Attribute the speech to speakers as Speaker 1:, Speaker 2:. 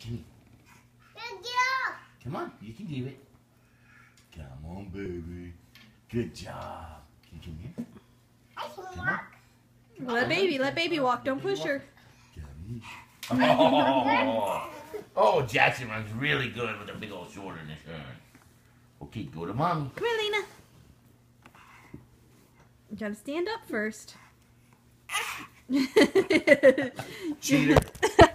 Speaker 1: Can come on, you can do it. Come on, baby. Good job. Can you come here? Come on.
Speaker 2: Let baby, let baby walk. Don't push her.
Speaker 1: Oh, oh, Jackson runs really good with a big old sword in his hand. Okay, go to mommy.
Speaker 2: Come here, Lena. You gotta stand up first.
Speaker 1: Cheater.